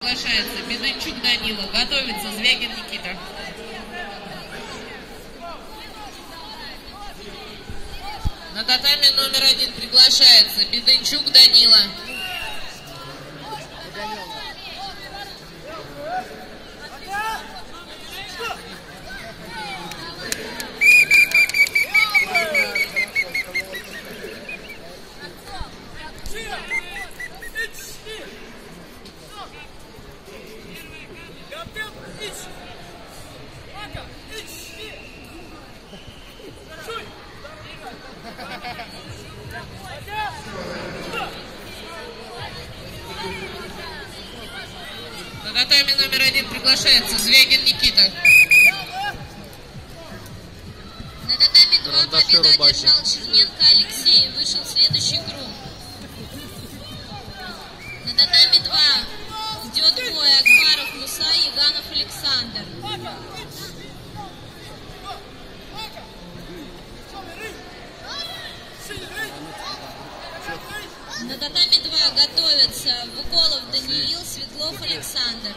Приглашается Беданчук Данила. Готовится Звягин Никита. На татами номер один приглашается Беданчук Данила. Татами номер один приглашается Звягин Никита. На татами 2 Карандаши победу одержал Черненко Алексей. Вышел в следующий круг. На татами 2 идет бой Акбаров Муса, Яганов Александр. На татами 2 готовятся Вуколов Даниил, Светлов Александр.